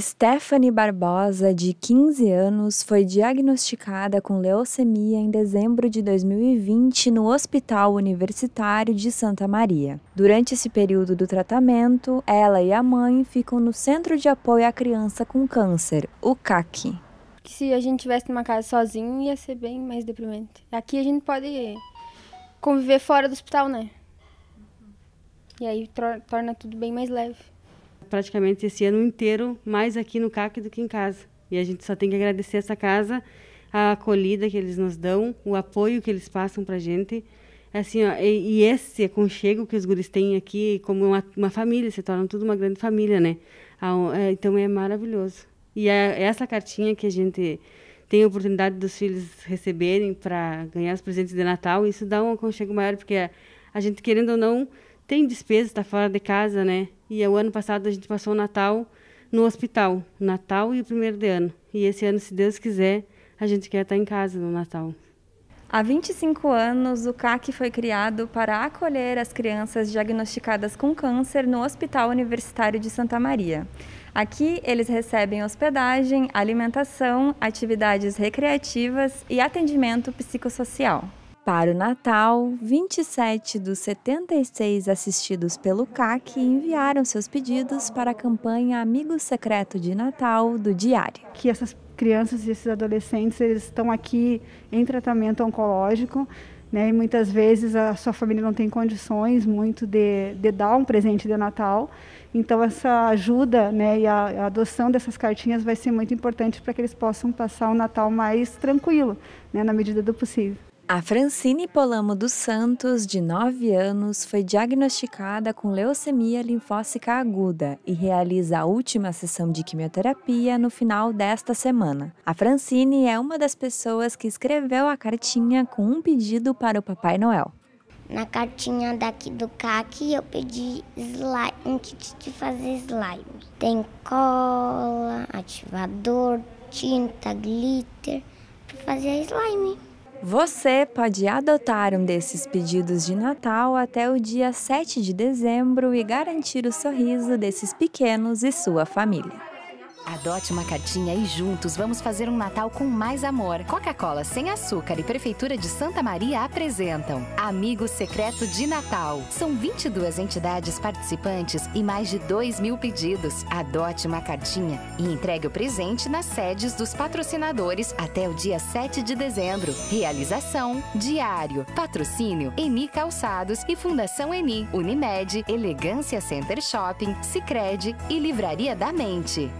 Stephanie Barbosa, de 15 anos, foi diagnosticada com leucemia em dezembro de 2020 no Hospital Universitário de Santa Maria. Durante esse período do tratamento, ela e a mãe ficam no Centro de Apoio à Criança com Câncer, o CAC. Se a gente tivesse numa casa sozinho, ia ser bem mais deprimente. Aqui a gente pode conviver fora do hospital, né? E aí torna tudo bem mais leve praticamente esse ano inteiro mais aqui no CAC do que em casa. E a gente só tem que agradecer essa casa, a acolhida que eles nos dão, o apoio que eles passam para a gente. Assim, ó, e, e, esse aconchego que os guris têm aqui, como uma, uma família, se tornam tudo uma grande família, né? É, então é maravilhoso. E é essa cartinha que a gente tem a oportunidade dos filhos receberem para ganhar os presentes de Natal, isso dá um aconchego maior, porque a, a gente, querendo ou não, tem despesa, está fora de casa, né? E o ano passado a gente passou o Natal no hospital, Natal e o primeiro de ano. E esse ano, se Deus quiser, a gente quer estar em casa no Natal. Há 25 anos, o CAC foi criado para acolher as crianças diagnosticadas com câncer no Hospital Universitário de Santa Maria. Aqui, eles recebem hospedagem, alimentação, atividades recreativas e atendimento psicossocial. Para o Natal, 27 dos 76 assistidos pelo CAC enviaram seus pedidos para a campanha Amigo Secreto de Natal do Diário. Que essas crianças e esses adolescentes eles estão aqui em tratamento oncológico, né? E muitas vezes a sua família não tem condições muito de, de dar um presente de Natal. Então essa ajuda, né, e a, a adoção dessas cartinhas vai ser muito importante para que eles possam passar o Natal mais tranquilo, né, na medida do possível. A Francine Polamo dos Santos, de 9 anos, foi diagnosticada com leucemia linfócica aguda e realiza a última sessão de quimioterapia no final desta semana. A Francine é uma das pessoas que escreveu a cartinha com um pedido para o Papai Noel. Na cartinha daqui do CAC eu pedi slime, um kit de fazer slime. Tem cola, ativador, tinta, glitter para fazer slime. Você pode adotar um desses pedidos de Natal até o dia 7 de dezembro e garantir o sorriso desses pequenos e sua família. Adote uma cartinha e juntos vamos fazer um Natal com mais amor. Coca-Cola sem açúcar e Prefeitura de Santa Maria apresentam Amigo Secreto de Natal. São 22 entidades participantes e mais de 2 mil pedidos. Adote uma cartinha e entregue o presente nas sedes dos patrocinadores até o dia 7 de dezembro. Realização: Diário. Patrocínio: Eni Calçados e Fundação Eni. Unimed, Elegância Center Shopping, Sicredi e Livraria da Mente.